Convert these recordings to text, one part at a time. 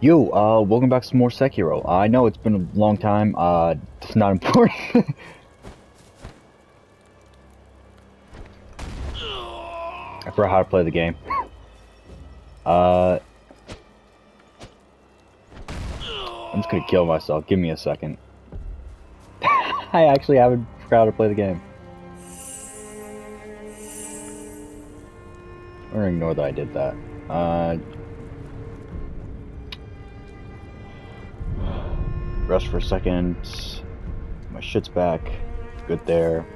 Yo, uh, welcome back to some more Sekiro. I know it's been a long time, uh, it's not important. I forgot how to play the game. Uh, I'm just gonna kill myself. Give me a second. I actually haven't forgot how to play the game. I'm gonna ignore that I did that. Uh, rest for a second. My shit's back. Good there.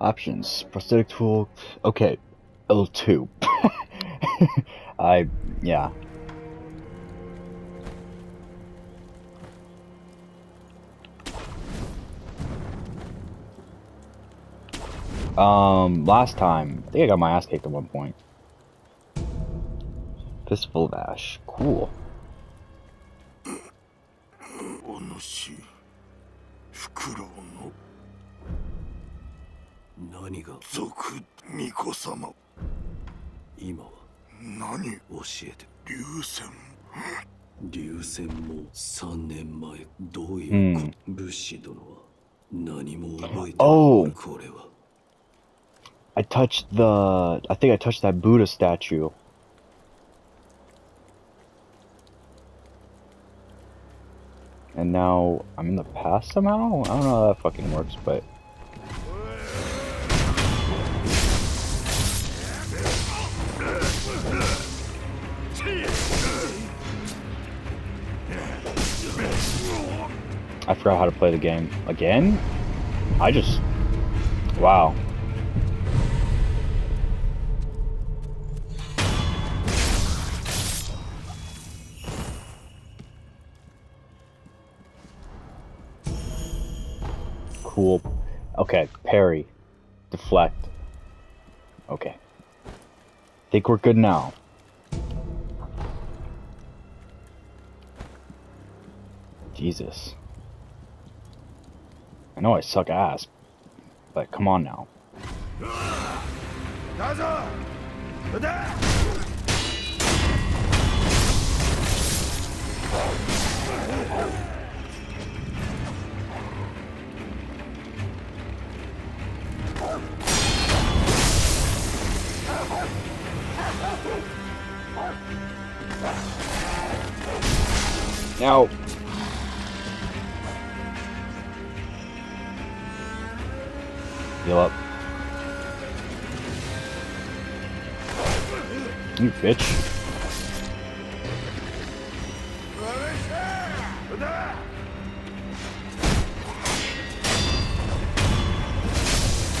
Options. Prosthetic tool. Okay. L2. I, yeah. Um, last time, I think I got my ass kicked at one point. Fistful of Ash. Cool. お主フクロウの何が？賊巫女様。今は？何？教えて。流線流戦も3年前どういうこと、武士殿は？何も覚えて Oh. ない。これは？I touched the. I think I touched that Buddha statue. And now I'm in the past somehow? I don't know how that fucking works, but. I forgot how to play the game. Again? I just. Wow. Cool. Okay, parry. Deflect. Okay. Think we're good now. Jesus. I know I suck ass, but come on now. Now. Heal up. You bitch.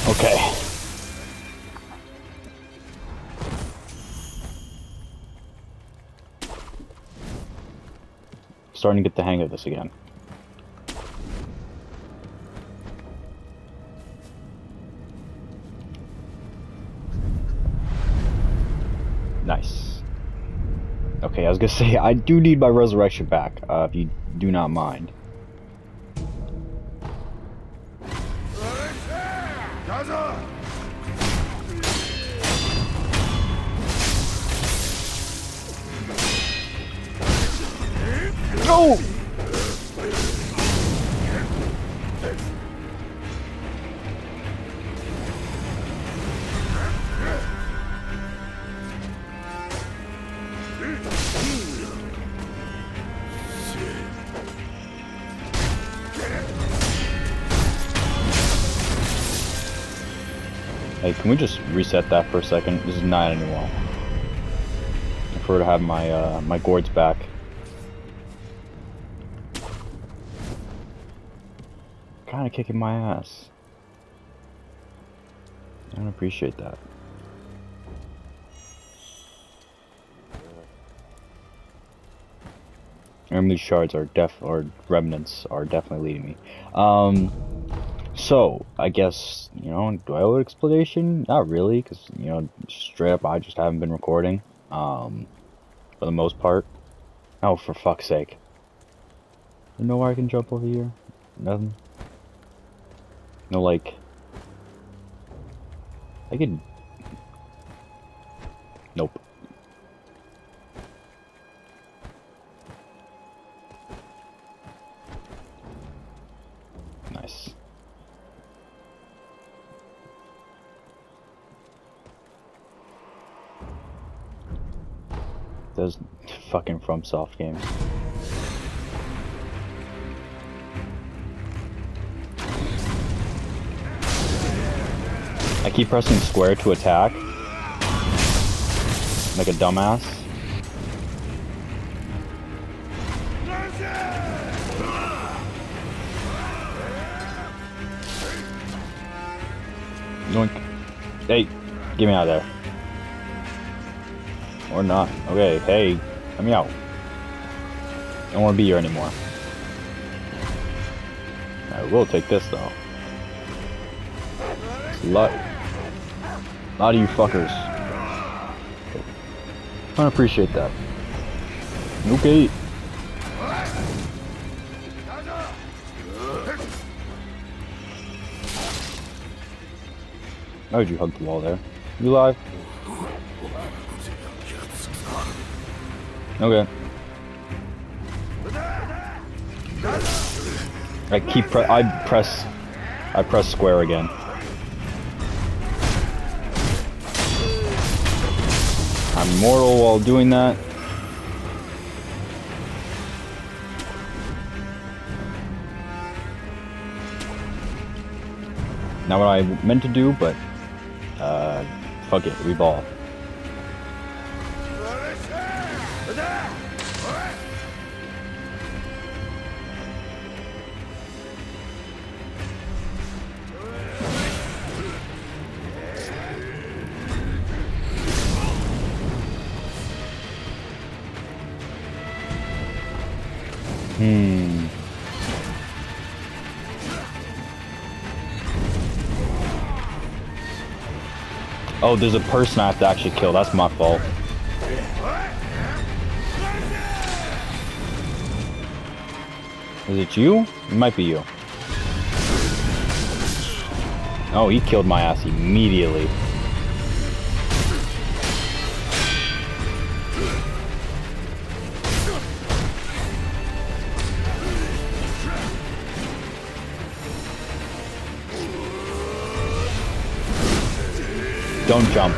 Okay. Starting to get the hang of this again. Nice. Okay, I was gonna say, I do need my resurrection back, uh, if you do not mind. Hey, can we just reset that for a second? This is not anymore. I prefer to have my uh, my gourds back. Kind of kicking my ass. I don't appreciate that. And these shards are def or remnants are definitely leading me. Um, so I guess you know, do I owe an explanation? Not really, because you know, straight up, I just haven't been recording. Um, for the most part. Oh, for fuck's sake! You know where I can jump over here? Nothing. No, like... I could... Nope. Nice. Those fucking FromSoft games. I keep pressing square to attack. Like a dumbass. Yoink. Hey, get me out of there. Or not. Okay, hey, let me out. I don't want to be here anymore. I will take this though. Lot, lot of you fuckers. I appreciate that. Okay. Why would you hug the wall there? You live? Okay. I keep pre I press I press square again. I'm mortal while doing that. Not what I meant to do, but uh, fuck it, we ball. Oh, there's a person I have to actually kill. That's my fault. Is it you? It might be you. Oh, he killed my ass immediately. Don't jump.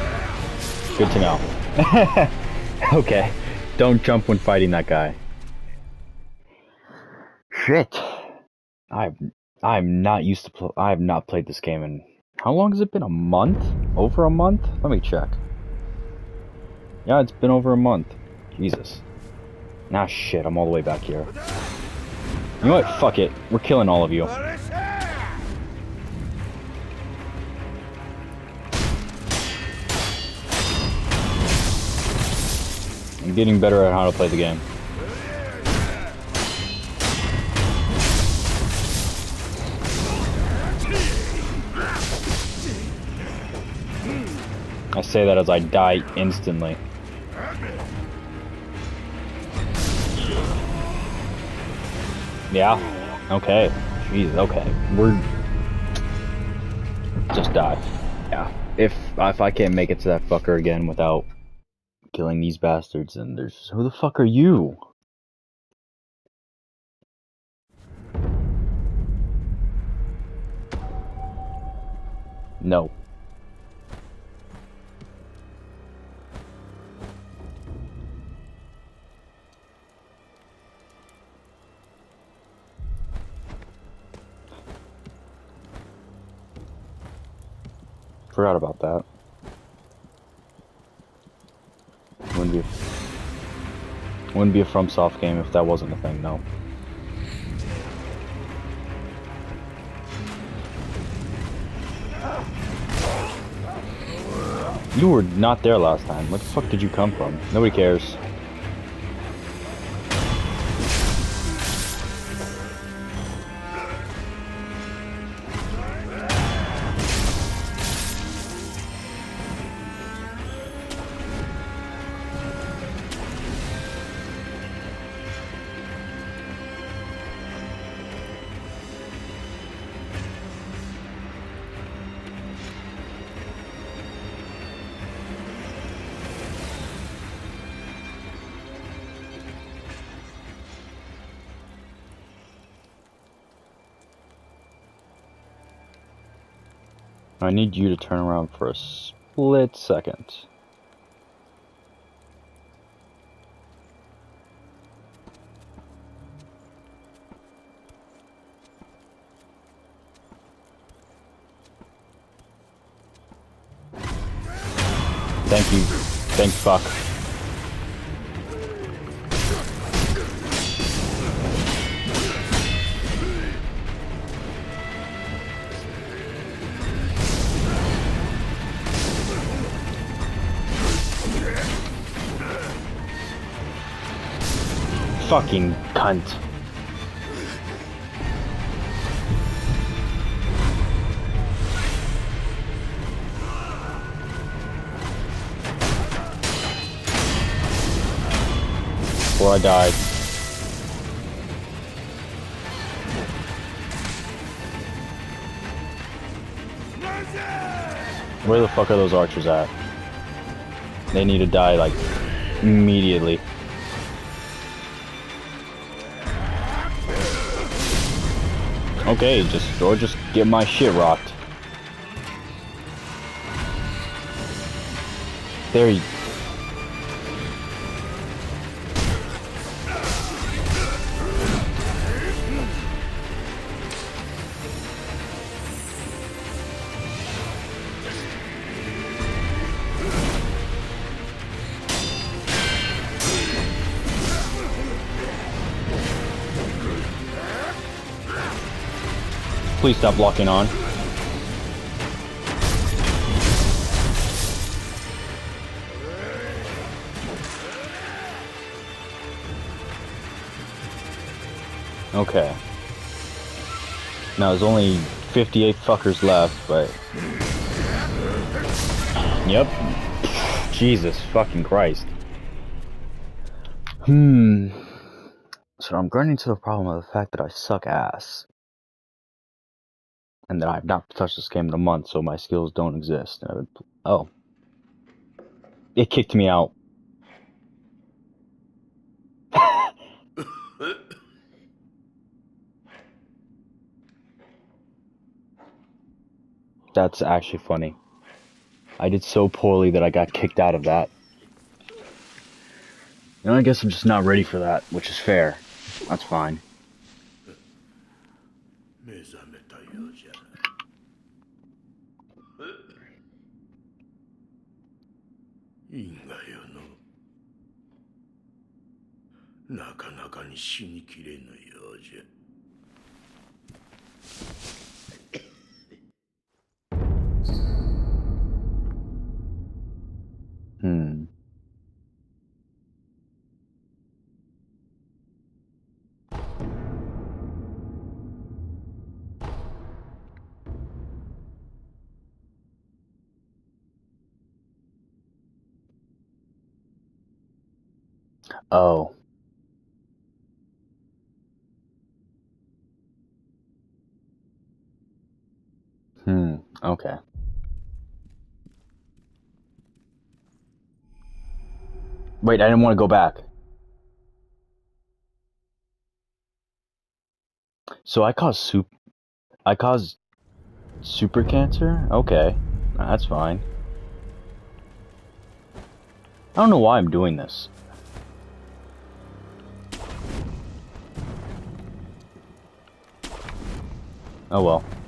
Good to know. okay. Don't jump when fighting that guy. Shit. I've I'm not used to play. I have not played this game in how long has it been? A month? Over a month? Let me check. Yeah, it's been over a month. Jesus. Nah, shit. I'm all the way back here. You know what? Fuck it. We're killing all of you. I'm getting better at how to play the game. I say that as I die instantly. Yeah? Okay. Jeez, okay. We're... Just die. Yeah. If, if I can't make it to that fucker again without killing these bastards, then there's... Who the fuck are you? No. Forgot about that. Wouldn't be a, wouldn't be a FromSoft game if that wasn't a thing, no. You were not there last time. Where the fuck did you come from? Nobody cares. I need you to turn around for a split second. Thank you. Thank fuck. Fucking cunt. Before I died. Where the fuck are those archers at? They need to die, like, immediately. Okay, just, or just get my shit rocked. There you... Please stop locking on. Okay. Now there's only 58 fuckers left, but... Yep. Jesus fucking Christ. Hmm. So I'm running into the problem of the fact that I suck ass and that I've not touched this game in a month, so my skills don't exist. Would, oh. It kicked me out. That's actually funny. I did so poorly that I got kicked out of that. And I guess I'm just not ready for that, which is fair. That's fine. 因果よの。なかなかに死にきれぬようじゃ。うん。Oh. Hmm, okay. Wait, I didn't want to go back. So I caused soup. I caused super cancer? Okay. That's fine. I don't know why I'm doing this. Oh well.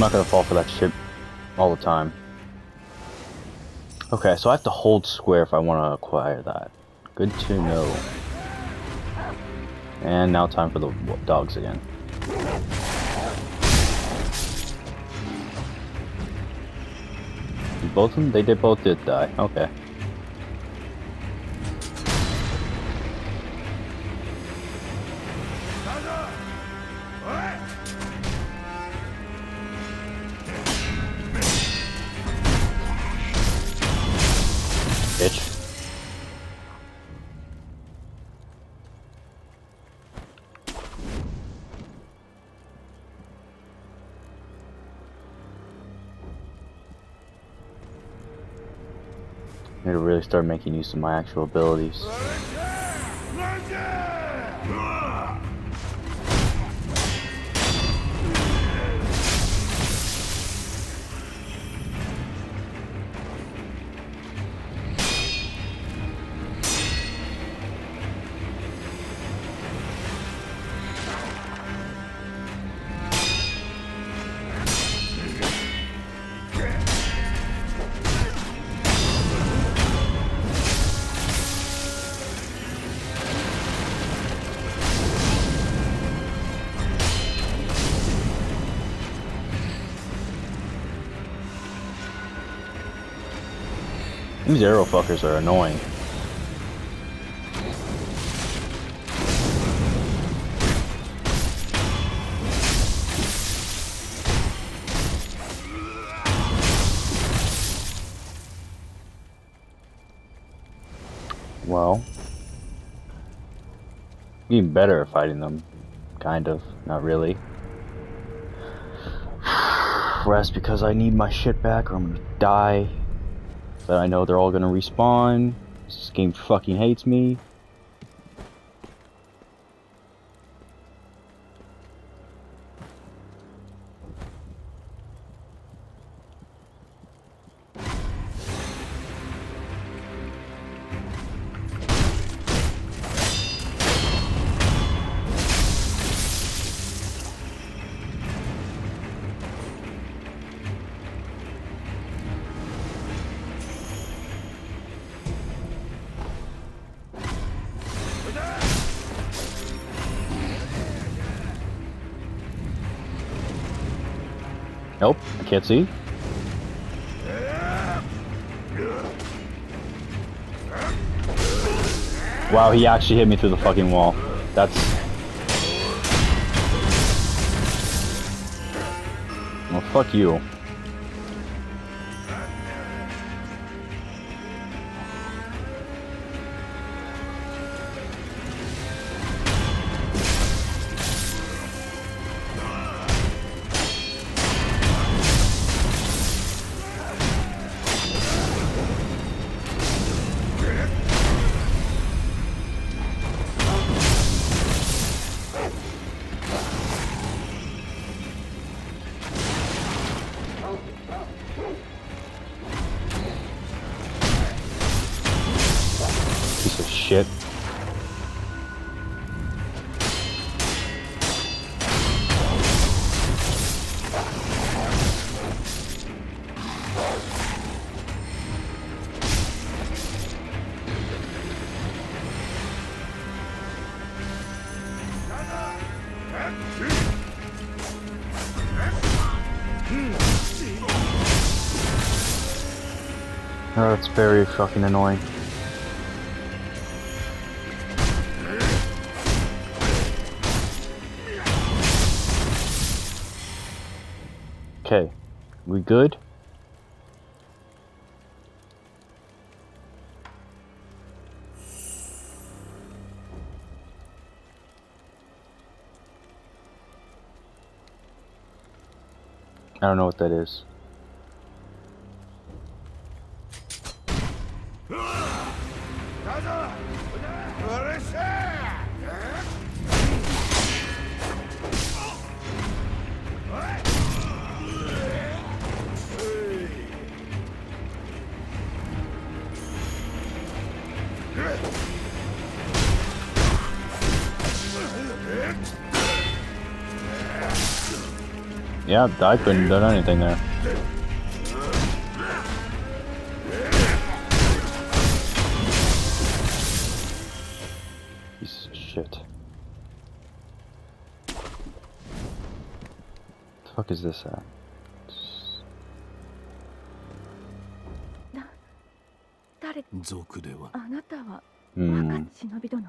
I'm not gonna fall for that shit all the time. Okay, so I have to hold square if I want to acquire that. Good to know. And now time for the dogs again. Both of them? They did both did die. Okay. Start making use of my actual abilities. These arrow fuckers are annoying. Well, even better at fighting them, kind of, not really. Rest because I need my shit back or I'm gonna die. But I know they're all gonna respawn. This game fucking hates me. See. Wow, he actually hit me through the fucking wall. That's... Well, fuck you. Oh, that's very fucking annoying. Okay, we good? I don't know what that is. Yeah, I couldn't do anything there. Piece of shit. The fuck is this at? 誰族ではあなたは Hmm. 若忍び殿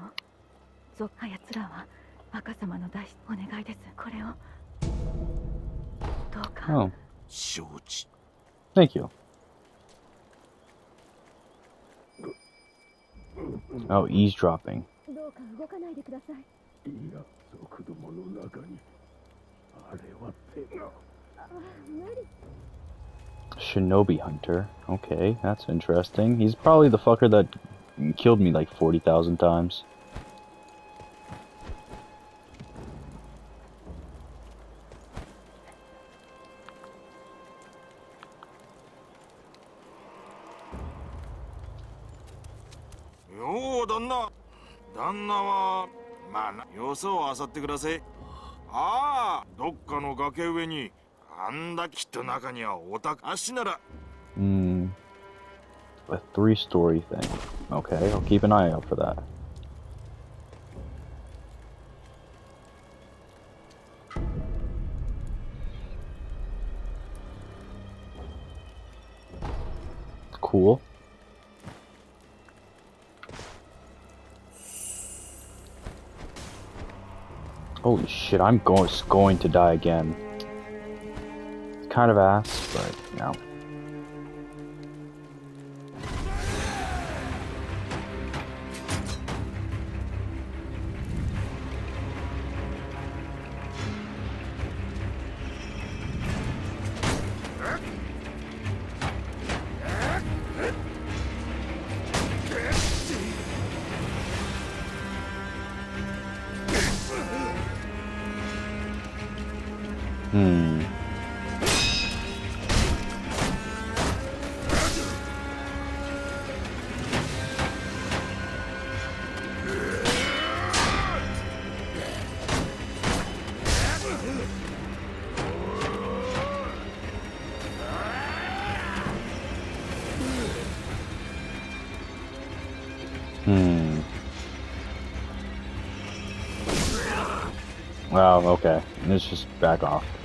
族あやつらは若様の大お願いですこれをどうか、 Oh. Shoot. Thank you. Oh, eavesdropping. Shinobi Hunter. Okay, that's interesting. He's probably the fucker that killed me like 40,000 times. よう旦那旦那はまあなよそを漁ってくださいああどっかの崖上にあんだきっと中にはおた足なら Hmm. A three story thing. Okay, I'll keep an eye out for that. Cool. Holy shit, I'm going going to die again. It's kind of ass, but you know. Hmm. Hmm. Wow, okay. Let's just back off.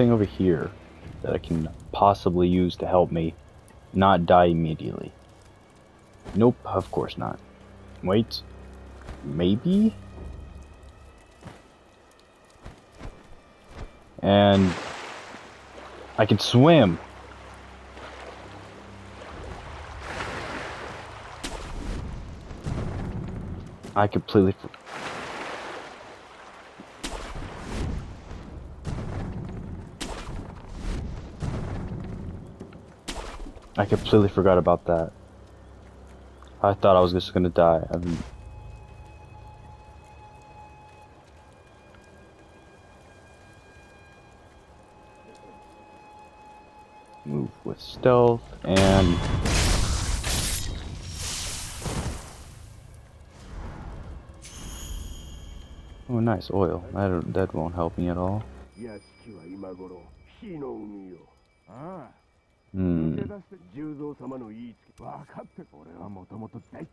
Anything over here that I can possibly use to help me not die immediately? Nope, of course not. Wait, maybe? And I can swim. I completely. I completely forgot about that. I thought I was just gonna die. I mean, move with stealth and oh nice oil. That, that won't help me at all. 屋うん。十三様の言いつけ、分かって俺はもともと大。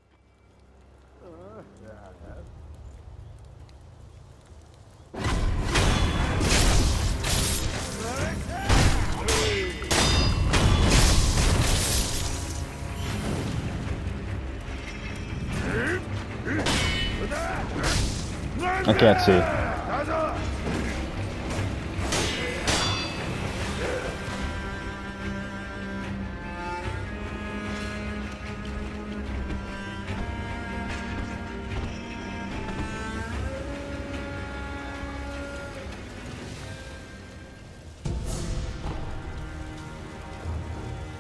I can't see.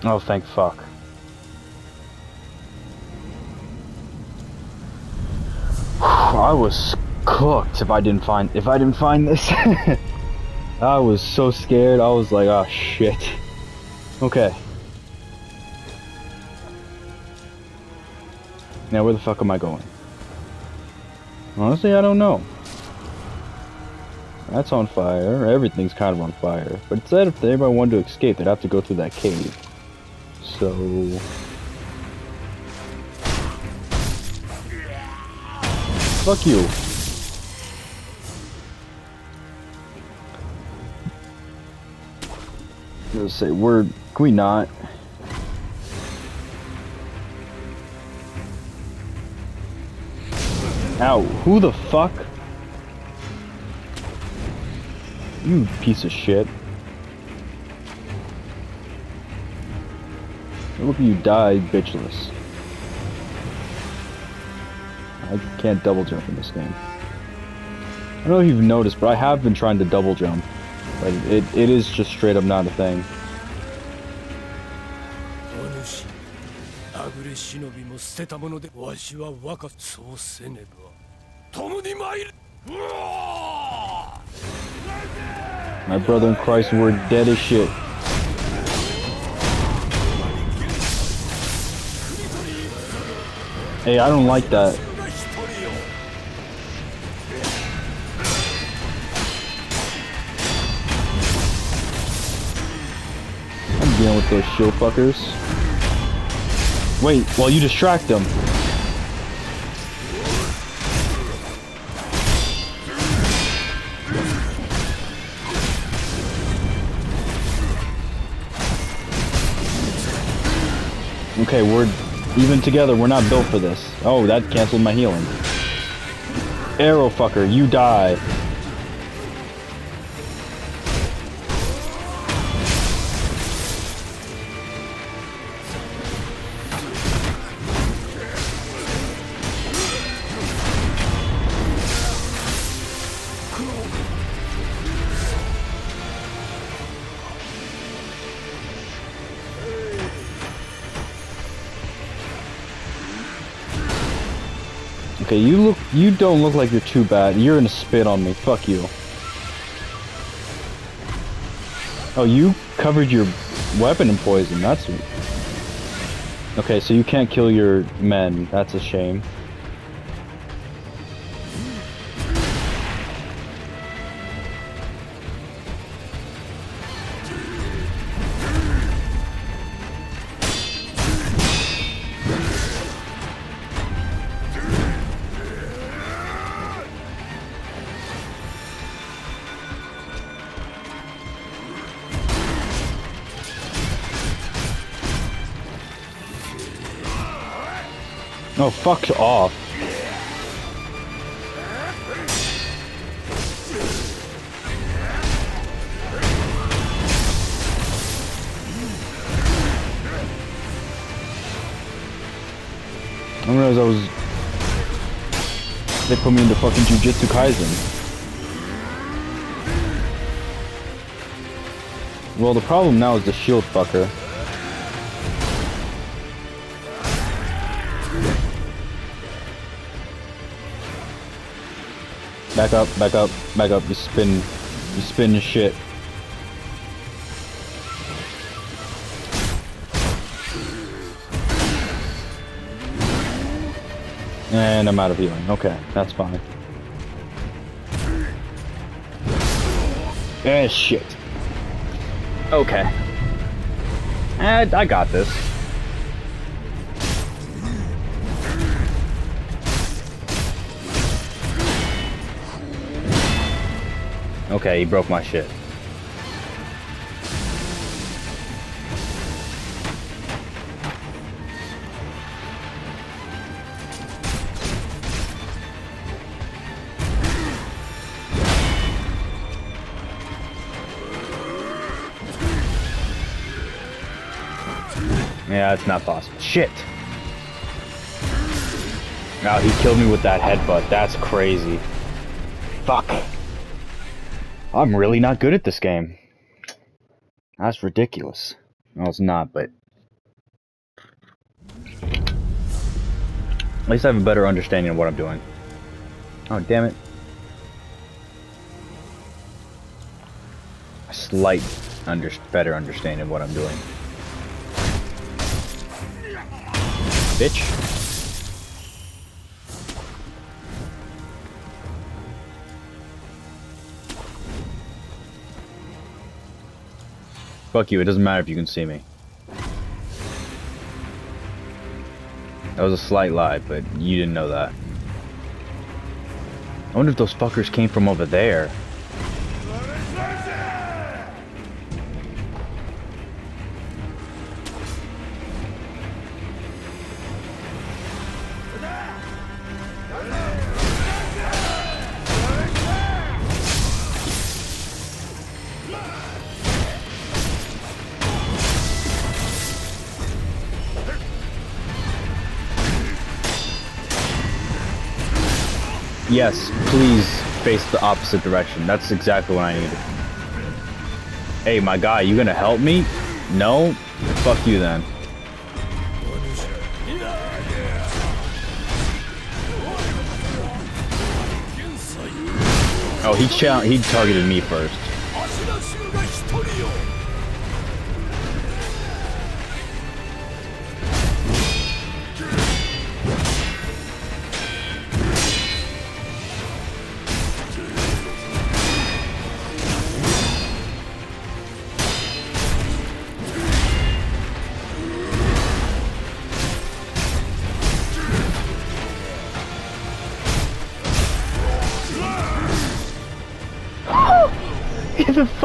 Oh, thank fuck. I was cooked if I didn't find if I didn't find this. I was so scared. I was like, oh shit. Okay. Now where the fuck am I going? Honestly, I don't know. That's on fire. Everything's kind of on fire. But said if anybody wanted to escape, they'd have to go through that cave. So... Fuck you. Let's say word. Can we not? Ow, who the fuck? You piece of shit. I hope you die bitchless. I can't double jump in this game. I don't know if you've noticed, but I have been trying to double jump. But it, it is just straight up not a thing. My brother in Christ were dead as shit. Hey, I don't like that. I'm dealing with those shield fuckers. Wait, while well, you distract them. Okay, we're even together. We're not built for this. Oh, that canceled my healing. Arrow fucker, you die. Okay, you look you don't look like you're too bad. You're gonna spit on me. Fuck you. Oh, you covered your weapon in poison. That's Okay, so you can't kill your men. That's a shame. Fuck off. I didn't realize I was... They put me into fucking Jujutsu Kaisen. Well, the problem now is the shield fucker. Back up, back up, back up. You spin, you spin the shit. And I'm out of healing. Okay, that's fine. Eh, shit. Okay. And I got this. Okay, he broke my shit. Yeah, it's not possible. Shit! Wow, he killed me with that headbutt. That's crazy. Fuck. I'm really not good at this game. That's ridiculous. Well, it's not, but... At least I have a better understanding of what I'm doing. Oh, damn it. A slight under better understanding of what I'm doing. Bitch. Fuck you, it doesn't matter if you can see me. That was a slight lie, but you didn't know that. I wonder if those fuckers came from over there. Yes, please face the opposite direction. That's exactly what I need. Hey, my guy, you gonna help me? No? Fuck you then. Oh, he he targeted me first.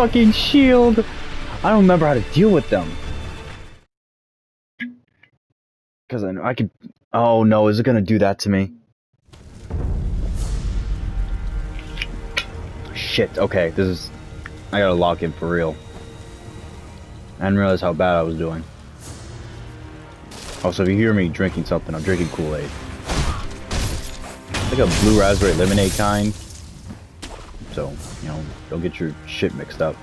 Fucking shield. I don't remember how to deal with them. Cause I I could. Oh no, is it gonna do that to me? Shit. Okay, this is. I gotta lock in for real. I didn't realize how bad I was doing. Also, if you hear me drinking something, I'm drinking Kool-Aid. Like a blue raspberry lemonade kind. So, you know, don't get your shit mixed up.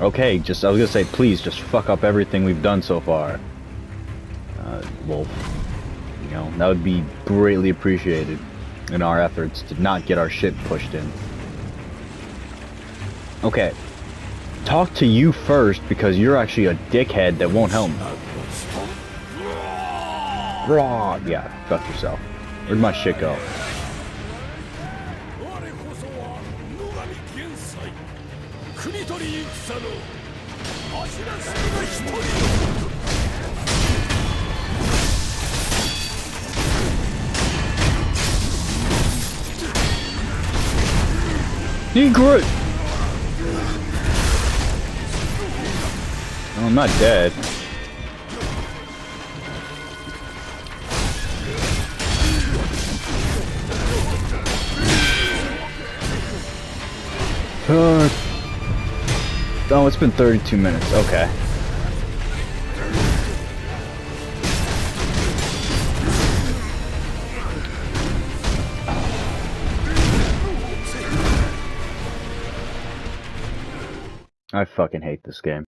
Okay, just, I was gonna say, please, just fuck up everything we've done so far. Uh, Wolf. You know, that would be greatly appreciated in our efforts to not get our shit pushed in. Okay. Talk to you first because you're actually a dickhead that won't help me. Raw. Yeah, fuck yourself. Where'd my shit go? Need Groot! Oh, I'm not dead. Fuck oh, it's been 32 minutes. Okay. I fucking hate this game.